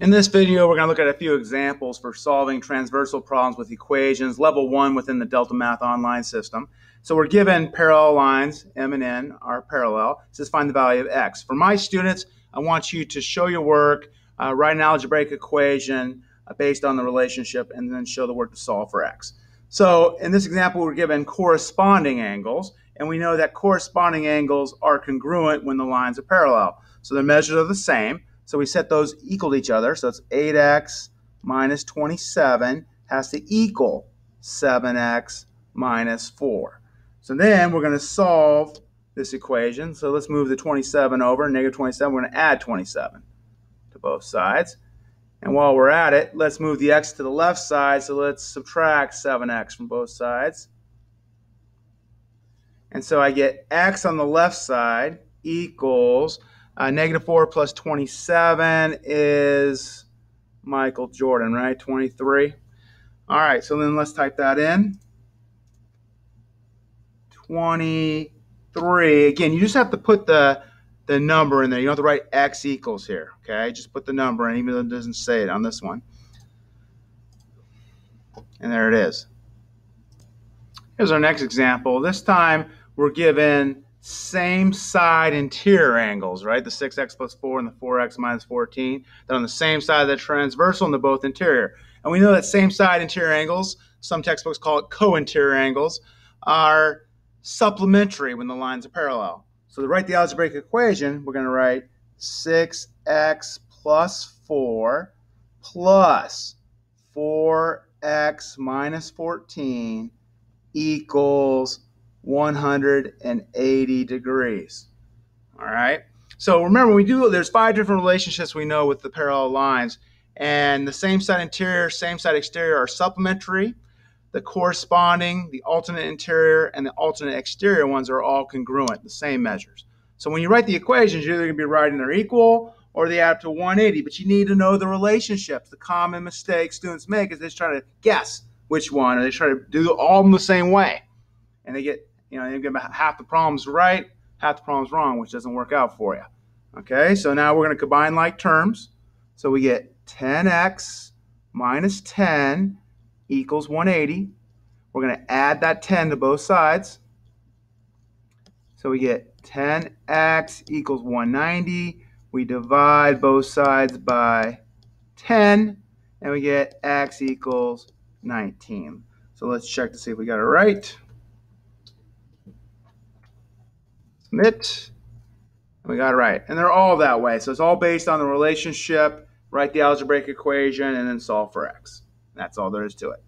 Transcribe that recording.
In this video, we're going to look at a few examples for solving transversal problems with equations, level one within the DeltaMath online system. So we're given parallel lines, M and N are parallel. It says find the value of X. For my students, I want you to show your work, uh, write an algebraic equation uh, based on the relationship, and then show the work to solve for X. So in this example, we're given corresponding angles, and we know that corresponding angles are congruent when the lines are parallel. So the measures are the same. So we set those equal to each other. So it's 8x minus 27 has to equal 7x minus 4. So then we're going to solve this equation. So let's move the 27 over, negative 27. We're going to add 27 to both sides. And while we're at it, let's move the x to the left side. So let's subtract 7x from both sides. And so I get x on the left side equals uh, negative 4 plus 27 is Michael Jordan, right? 23. All right, so then let's type that in. 23. Again, you just have to put the, the number in there. You don't have to write x equals here, okay? Just put the number in, even though it doesn't say it on this one. And there it is. Here's our next example. This time we're given same side interior angles, right? The 6x plus 4 and the 4x minus 14. They're on the same side of the transversal and they're both interior. And we know that same side interior angles, some textbooks call it co-interior angles, are supplementary when the lines are parallel. So to write the algebraic equation, we're going to write 6x plus 4 plus 4x minus 14 equals 180 degrees. All right. So remember, we do. There's five different relationships we know with the parallel lines, and the same side interior, same side exterior are supplementary. The corresponding, the alternate interior, and the alternate exterior ones are all congruent, the same measures. So when you write the equations, you're either going to be writing they're equal or they add up to 180. But you need to know the relationships. The common mistake students make is they try to guess which one, or they try to do all them the same way, and they get you know, you get half the problems right, half the problems wrong, which doesn't work out for you. Okay, so now we're going to combine like terms. So we get 10x minus 10 equals 180. We're going to add that 10 to both sides. So we get 10x equals 190. We divide both sides by 10, and we get x equals 19. So let's check to see if we got it right. Submit. And We got it right. And they're all that way. So it's all based on the relationship, write the algebraic equation, and then solve for x. That's all there is to it.